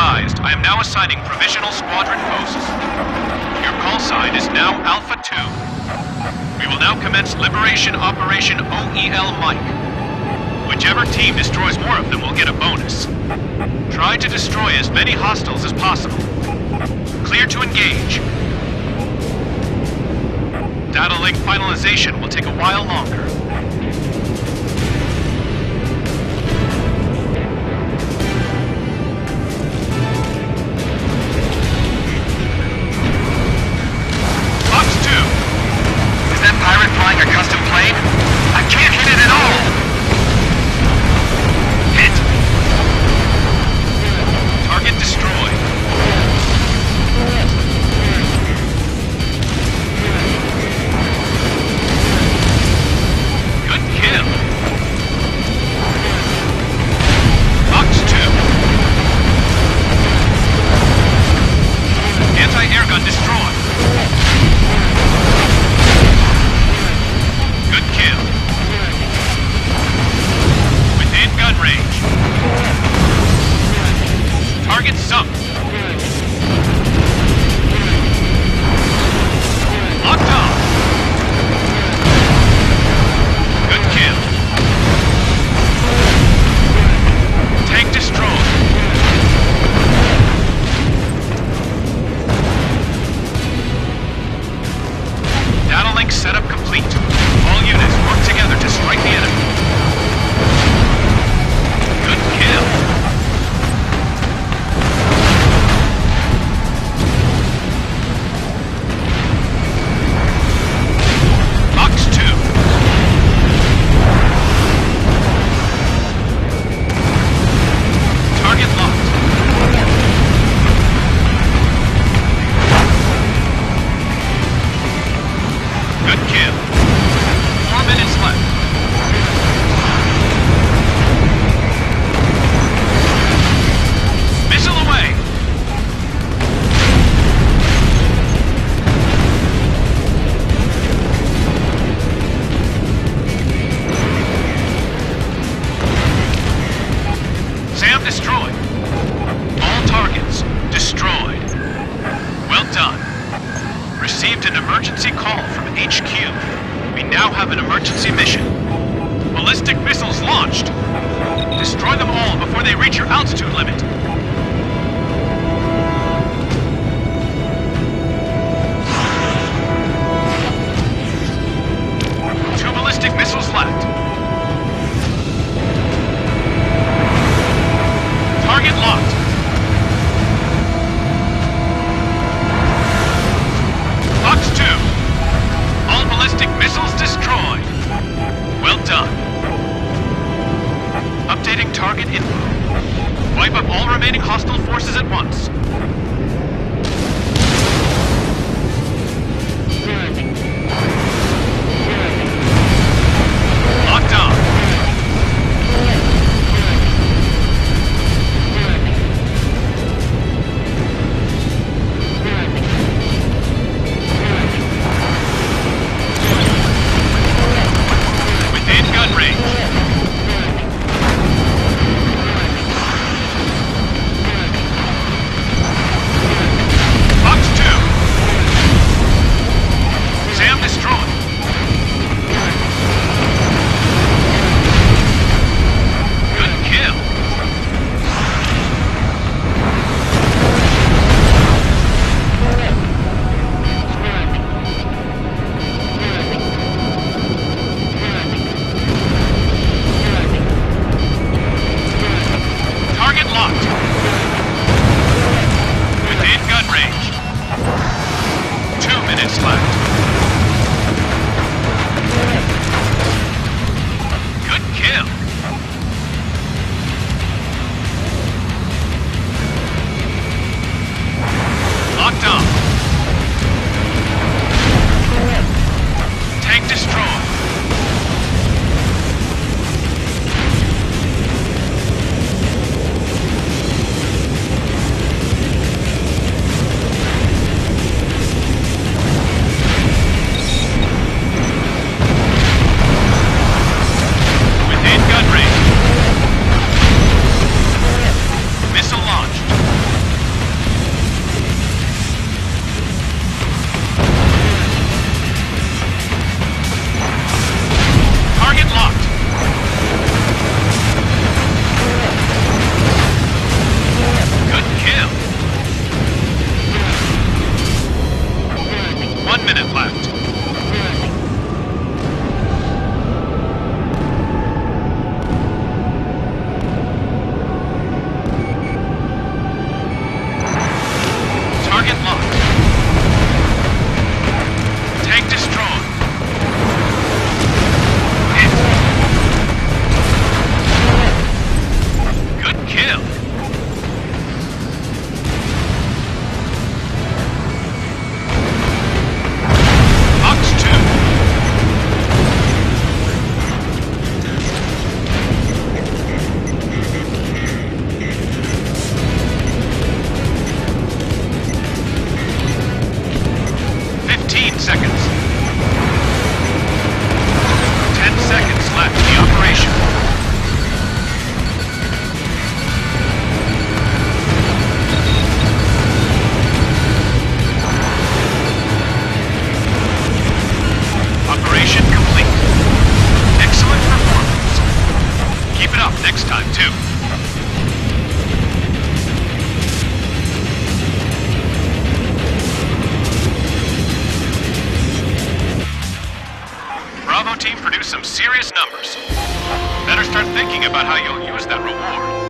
advised, I am now assigning provisional squadron posts. Your call sign is now Alpha 2. We will now commence Liberation Operation OEL Mike. Whichever team destroys more of them will get a bonus. Try to destroy as many hostiles as possible. Clear to engage. Data link finalization will take a while longer. Emergency call from HQ. We now have an emergency mission. Ballistic missiles launched. Destroy them all before they reach your altitude limit. Serious numbers. Better start thinking about how you'll use that reward.